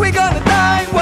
We gonna die.